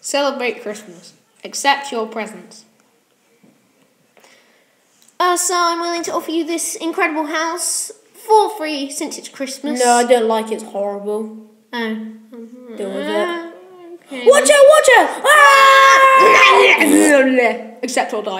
Celebrate Christmas. Accept your presents. Uh, so I'm willing to offer you this incredible house for free since it's Christmas. No, I don't like it. It's horrible. Oh. Deal with it. Okay. Watch out! Watch out! Ah! Accept or die.